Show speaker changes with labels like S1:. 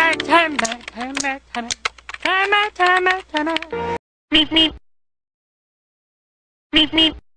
S1: back, back. Meep, meep. Meep, meep.